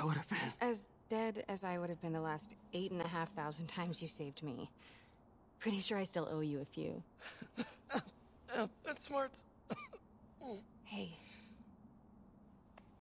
I would have been. As dead as I would have been the last eight and a half thousand times you saved me. Pretty sure I still owe you a few. That's smart.